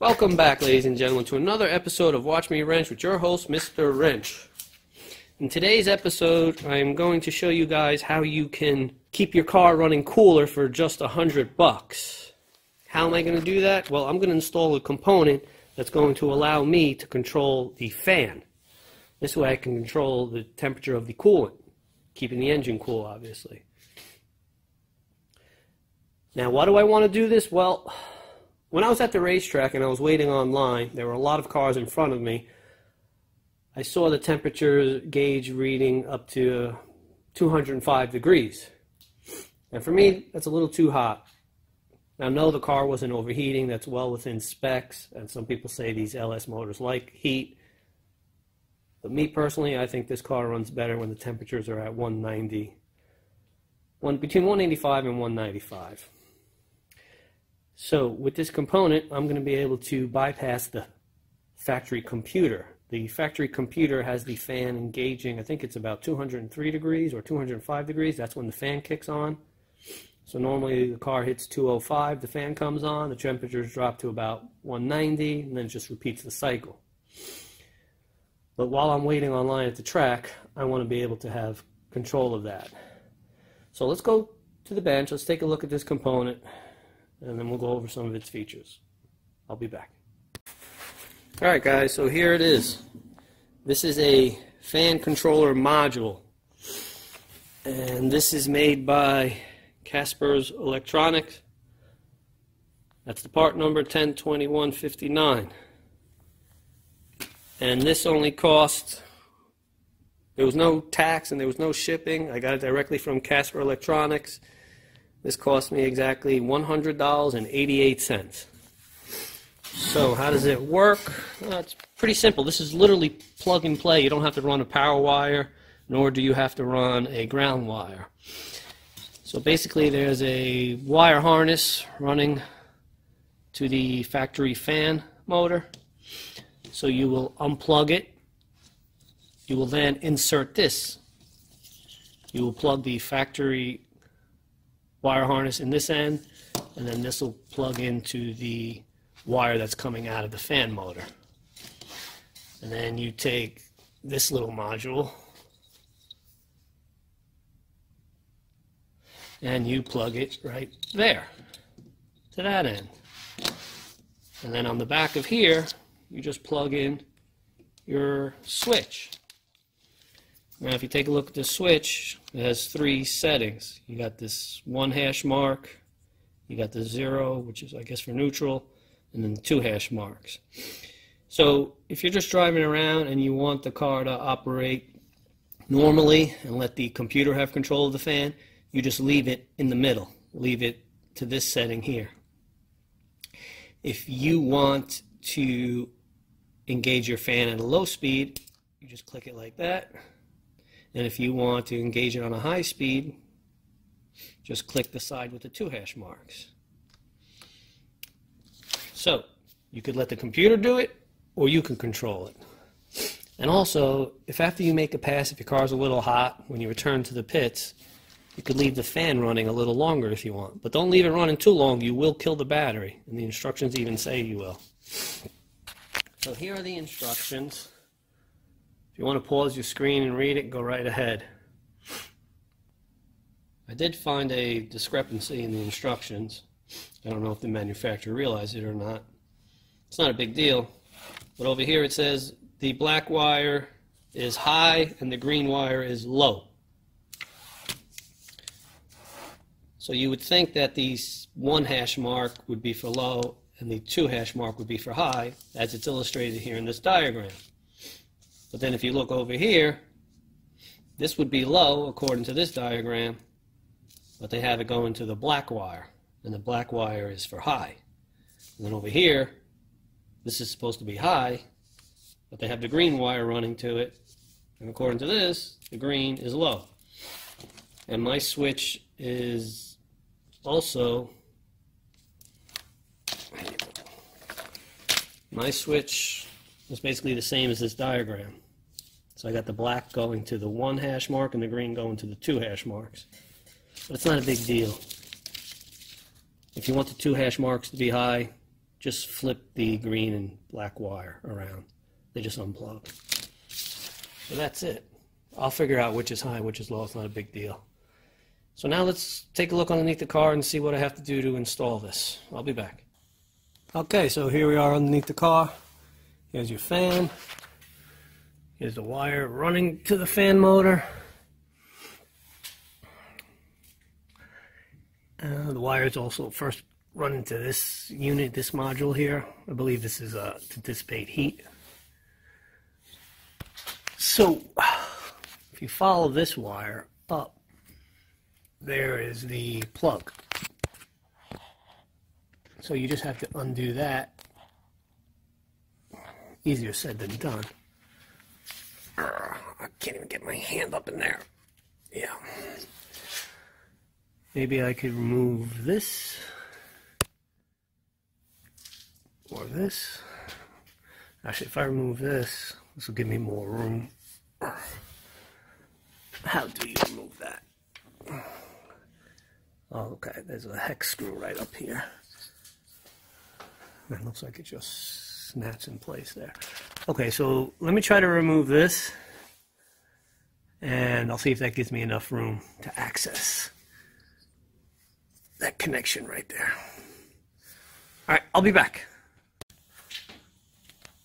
Welcome back, ladies and gentlemen, to another episode of Watch Me Wrench with your host, Mr. Wrench. In today's episode, I'm going to show you guys how you can keep your car running cooler for just a hundred bucks. How am I going to do that? Well, I'm going to install a component that's going to allow me to control the fan. This way I can control the temperature of the coolant, keeping the engine cool, obviously. Now, why do I want to do this? Well, when I was at the racetrack and I was waiting online, there were a lot of cars in front of me. I saw the temperature gauge reading up to 205 degrees. And for me, that's a little too hot. Now, no, the car wasn't overheating. That's well within specs. And some people say these LS motors like heat. But me personally, I think this car runs better when the temperatures are at 190, one, between 185 and 195. So with this component, I'm going to be able to bypass the factory computer. The factory computer has the fan engaging, I think it's about 203 degrees or 205 degrees. That's when the fan kicks on. So normally the car hits 205, the fan comes on, the temperatures drop to about 190, and then it just repeats the cycle. But while I'm waiting online at the track, I want to be able to have control of that. So let's go to the bench, let's take a look at this component and then we'll go over some of its features. I'll be back. Alright guys, so here it is. This is a fan controller module. And this is made by Casper's Electronics. That's the part number 102159. And this only cost, there was no tax and there was no shipping. I got it directly from Casper Electronics. This cost me exactly $100.88. So how does it work? Well, it's pretty simple. This is literally plug and play. You don't have to run a power wire, nor do you have to run a ground wire. So basically there's a wire harness running to the factory fan motor. So you will unplug it. You will then insert this. You will plug the factory wire harness in this end, and then this will plug into the wire that's coming out of the fan motor. And then you take this little module and you plug it right there to that end. And then on the back of here, you just plug in your switch. Now if you take a look at the switch, it has three settings. You got this one hash mark, you got the zero, which is I guess for neutral, and then two hash marks. So if you're just driving around and you want the car to operate normally and let the computer have control of the fan, you just leave it in the middle. Leave it to this setting here. If you want to engage your fan at a low speed, you just click it like that. And if you want to engage it on a high speed, just click the side with the two hash marks. So you could let the computer do it or you can control it. And also, if after you make a pass, if your car's a little hot, when you return to the pits, you could leave the fan running a little longer if you want. But don't leave it running too long, you will kill the battery. And the instructions even say you will. So here are the instructions. If you want to pause your screen and read it, go right ahead. I did find a discrepancy in the instructions. I don't know if the manufacturer realized it or not. It's not a big deal. But over here it says the black wire is high and the green wire is low. So you would think that the one hash mark would be for low and the two hash mark would be for high, as it's illustrated here in this diagram. But then if you look over here, this would be low according to this diagram, but they have it going to the black wire, and the black wire is for high. And then over here, this is supposed to be high, but they have the green wire running to it, and according to this, the green is low. And my switch is also, my switch is basically the same as this diagram. So I got the black going to the one hash mark and the green going to the two hash marks. But it's not a big deal. If you want the two hash marks to be high, just flip the green and black wire around. They just unplug. So that's it. I'll figure out which is high, and which is low. It's not a big deal. So now let's take a look underneath the car and see what I have to do to install this. I'll be back. Okay, so here we are underneath the car. Here's your fan. Here's the wire running to the fan motor. Uh, the is also first run into this unit, this module here. I believe this is uh, to dissipate heat. So, if you follow this wire up, there is the plug. So you just have to undo that. Easier said than done. I can't even get my hand up in there. Yeah. Maybe I could remove this. Or this. Actually, if I remove this, this will give me more room. How do you remove that? Oh, okay, there's a hex screw right up here. It looks like it just snaps in place there. Okay, so let me try to remove this. And I'll see if that gives me enough room to access that connection right there. All right, I'll be back.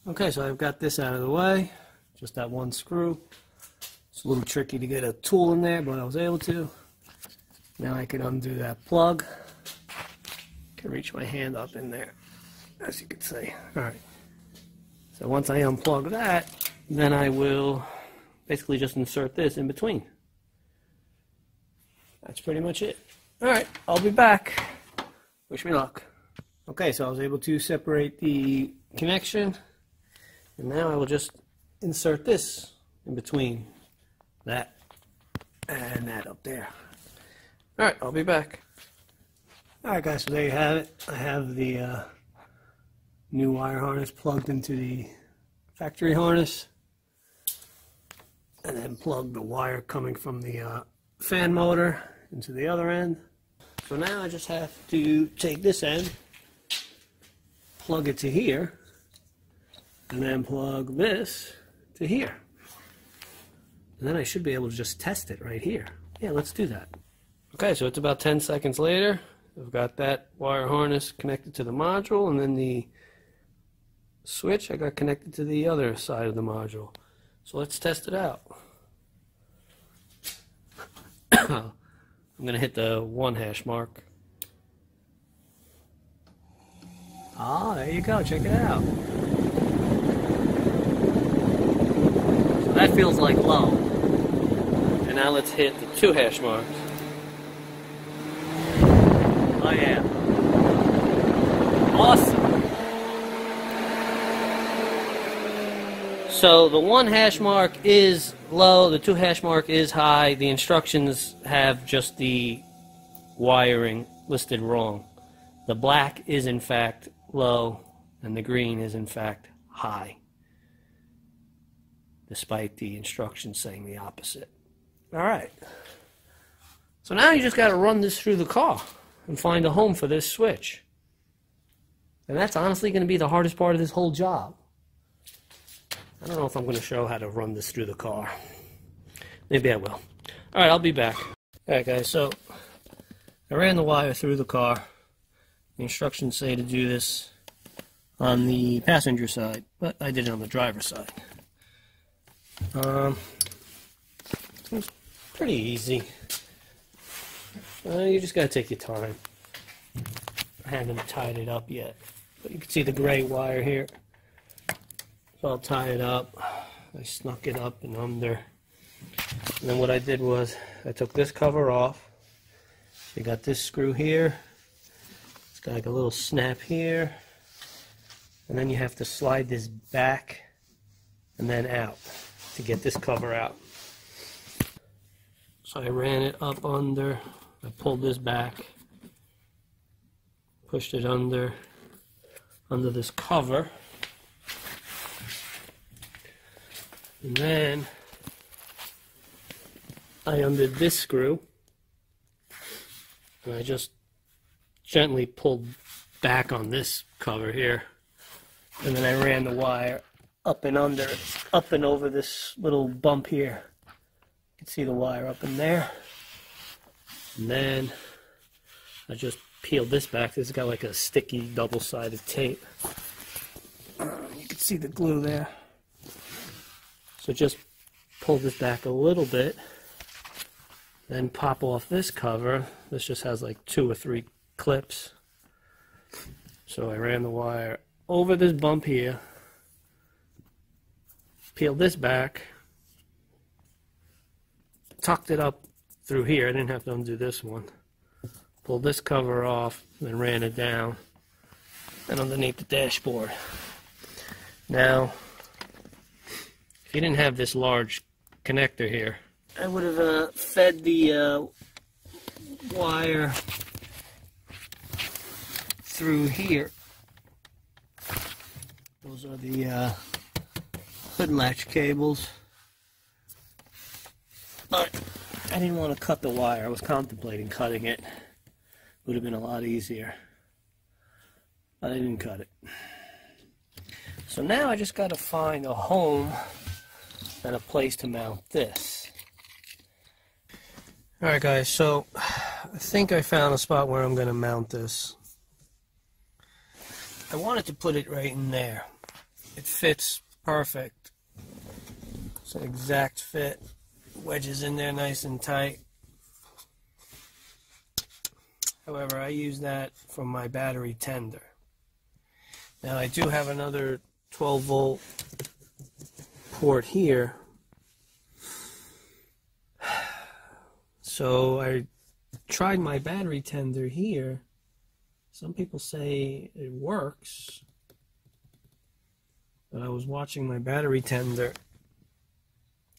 Okay, so I've got this out of the way. Just that one screw. It's a little tricky to get a tool in there, but I was able to. Now I can undo that plug. Can reach my hand up in there, as you can see. All right. So once I unplug that, then I will basically just insert this in between. That's pretty much it. All right, I'll be back. Wish me luck. Okay, so I was able to separate the connection, and now I will just insert this in between that and that up there. All right, I'll be back. All right, guys, so there you have it. I have the uh, new wire harness plugged into the factory harness and then plug the wire coming from the uh, fan motor into the other end. So now I just have to take this end, plug it to here, and then plug this to here. And then I should be able to just test it right here. Yeah, let's do that. Okay, so it's about 10 seconds later. I've got that wire harness connected to the module, and then the switch I got connected to the other side of the module. So let's test it out. I'm going to hit the one hash mark. Ah, there you go. Check it out. So that feels like low. And now let's hit the two hash marks. Oh yeah. Awesome. So the one hash mark is low, the two hash mark is high. The instructions have just the wiring listed wrong. The black is in fact low, and the green is in fact high, despite the instructions saying the opposite. All right. So now you just got to run this through the car and find a home for this switch. And that's honestly going to be the hardest part of this whole job. I don't know if I'm going to show how to run this through the car. Maybe I will. All right, I'll be back. All right, guys, so I ran the wire through the car. The instructions say to do this on the passenger side, but I did it on the driver's side. Um, it's pretty easy. Uh, you just got to take your time. I haven't tied it up yet. But you can see the gray wire here. So I'll tie it up. I snuck it up and under. And then what I did was I took this cover off. You got this screw here. It's got like a little snap here. And then you have to slide this back and then out to get this cover out. So I ran it up under I pulled this back, pushed it under, under this cover, and then I undid this screw, and I just gently pulled back on this cover here. And then I ran the wire up and under, up and over this little bump here. You can see the wire up in there. And then I just peeled this back. This has got like a sticky double-sided tape. you can see the glue there. So just pull this back a little bit, then pop off this cover. This just has like two or three clips. So I ran the wire over this bump here, peeled this back, tucked it up through here. I didn't have to undo this one. Pulled this cover off, then ran it down and underneath the dashboard. Now, if you didn't have this large connector here, I would have uh, fed the uh, wire through here. Those are the uh, hood latch cables. But I didn't want to cut the wire. I was contemplating cutting it. Would have been a lot easier. But I didn't cut it. So now I just got to find a home and a place to mount this. Alright guys, so I think I found a spot where I'm going to mount this. I wanted to put it right in there. It fits perfect. It's an exact fit. Wedges in there nice and tight. However, I use that for my battery tender. Now I do have another 12 volt port here. So I tried my battery tender here. Some people say it works. But I was watching my battery tender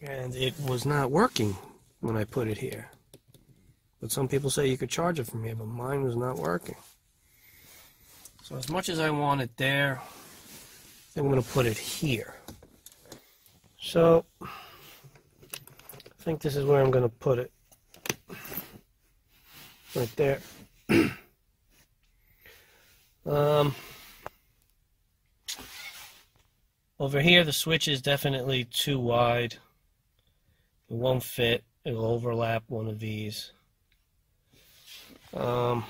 and it was not working when I put it here. But some people say you could charge it from here, but mine was not working. So as much as I want it there, I'm going to put it here. So, I think this is where I'm going to put it. Right there. um, over here, the switch is definitely too wide. It won't fit. It'll overlap one of these. Um,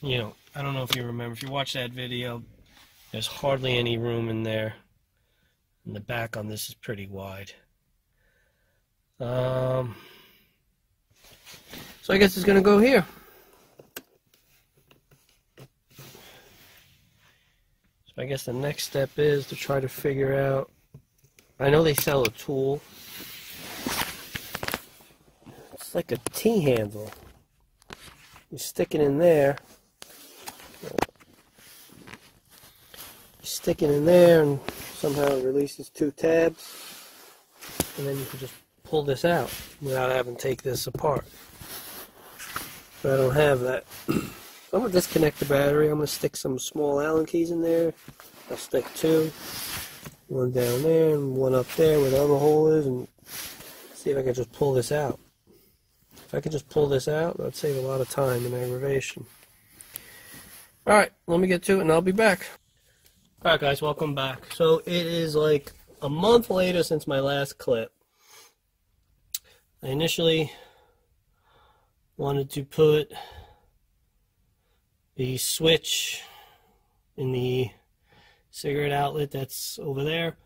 you know, I don't know if you remember. If you watch that video, there's hardly any room in there. And the back on this is pretty wide. Um, so I guess it's going to go here. So I guess the next step is to try to figure out. I know they sell a tool. It's like a T handle. You stick it in there. Stick it in there and somehow it releases two tabs and then you can just pull this out without having to take this apart. But I don't have that. I'm going to disconnect the battery. I'm going to stick some small Allen keys in there. I'll stick two. One down there and one up there where the other hole is and see if I can just pull this out. If I could just pull this out, that'd save a lot of time and aggravation. Alright, let me get to it and I'll be back. Alright guys, welcome back. So it is like a month later since my last clip. I initially wanted to put the switch in the cigarette outlet that's over there.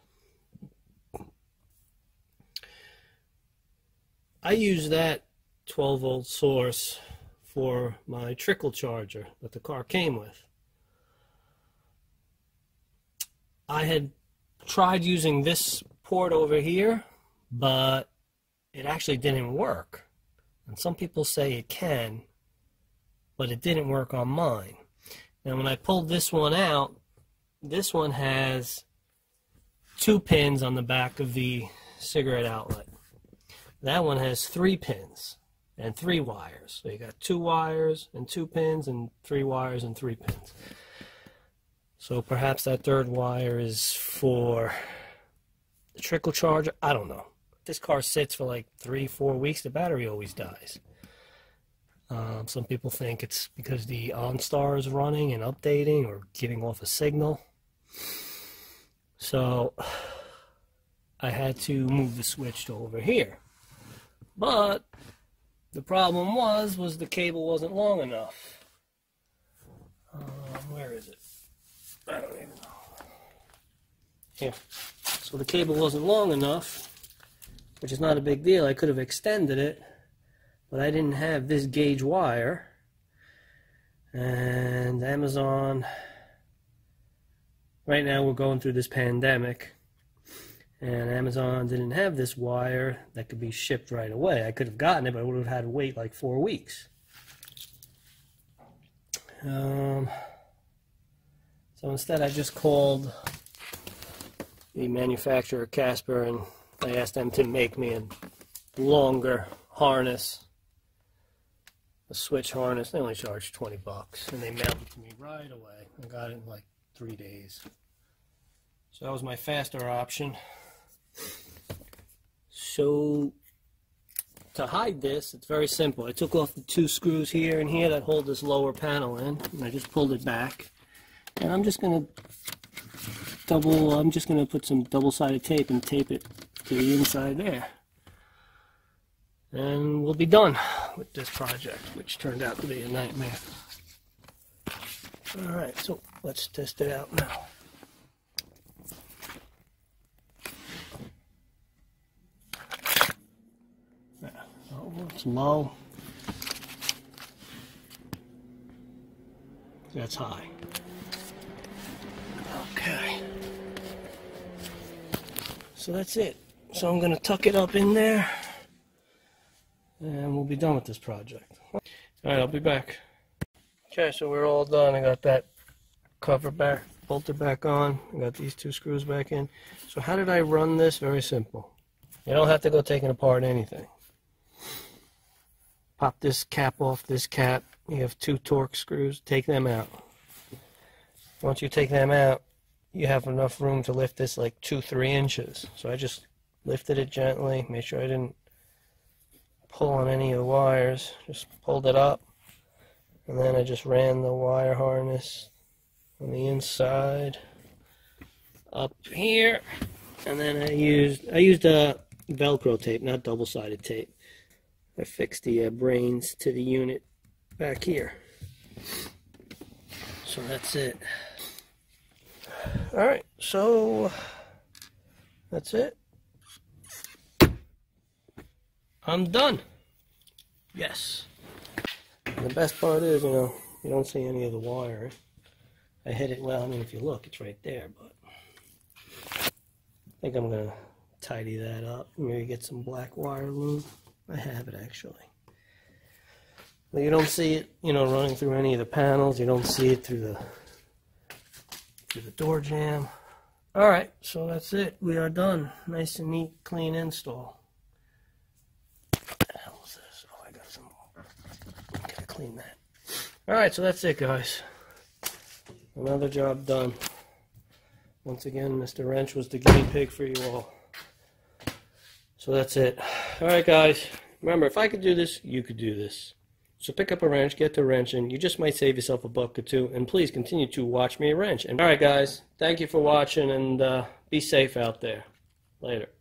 I use that 12 volt source for my trickle charger that the car came with. I had tried using this port over here, but it actually didn't work. And some people say it can, but it didn't work on mine. Now when I pulled this one out, this one has two pins on the back of the cigarette outlet. That one has three pins and three wires. So you got two wires and two pins and three wires and three pins. So perhaps that third wire is for the trickle charger. I don't know. This car sits for like three, four weeks. The battery always dies. Um, some people think it's because the OnStar is running and updating or giving off a signal. So I had to move the switch to over here. But the problem was, was the cable wasn't long enough. Um, where is it? Here. So the cable wasn't long enough, which is not a big deal. I could have extended it, but I didn't have this gauge wire. And Amazon, right now we're going through this pandemic, and Amazon didn't have this wire that could be shipped right away. I could have gotten it, but I would have had to wait like four weeks. Um, so instead, I just called the manufacturer Casper and I asked them to make me a longer harness, a switch harness. They only charged 20 bucks and they mailed it to me right away. I got it in like three days. So that was my faster option. So to hide this, it's very simple. I took off the two screws here and here that hold this lower panel in, and I just pulled it back. And I'm just going to double, I'm just going to put some double-sided tape and tape it to the inside there. And we'll be done with this project, which turned out to be a nightmare. Alright, so let's test it out now. Oh, it's low. That's high. Okay. So that's it. So I'm going to tuck it up in there. And we'll be done with this project. Alright, I'll be back. Okay, so we're all done. I got that cover back, bolted back on. I got these two screws back in. So how did I run this? Very simple. You don't have to go taking apart anything. Pop this cap off this cap. You have two Torx screws. Take them out. Once you take them out, you have enough room to lift this like two, three inches. So I just lifted it gently, made sure I didn't pull on any of the wires. Just pulled it up. And then I just ran the wire harness on the inside up here. And then I used I used a Velcro tape, not double-sided tape. I fixed the uh, brains to the unit back here. So that's it. All right, so that's it. I'm done. Yes. And the best part is, you know, you don't see any of the wire. I hit it well. I mean, if you look, it's right there, but I think I'm going to tidy that up. Maybe get some black wire loom. I have it actually. But you don't see it, you know, running through any of the panels. You don't see it through the through the door jamb. All right, so that's it. We are done. Nice and neat, clean install. Is this? Oh, I got some. Gotta clean that. All right, so that's it, guys. Another job done. Once again, Mr. Wrench was the guinea pig for you all. So that's it. All right, guys. Remember, if I could do this, you could do this. So pick up a wrench, get to wrenching. You just might save yourself a buck or two. And please continue to watch me wrench. And all right, guys. Thank you for watching, and uh, be safe out there. Later.